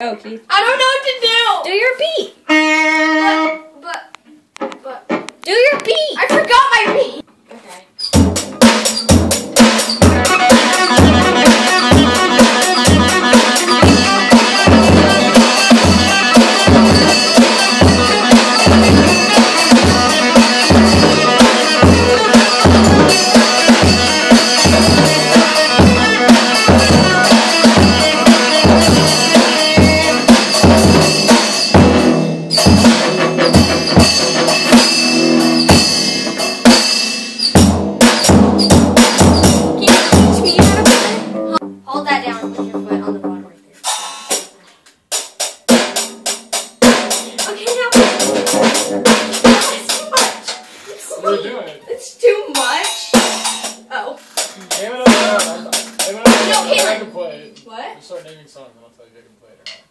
Go, Keith. I don't know what Do your beat. to do. But, but, but, Do your beat. That down and put your foot on the bottom right there. Okay, now. That's too much. What are you doing? It's too much. Oh. Name it up. Name it up. No, I can play it. What? Just start naming songs and I'll tell you if I can play it or not.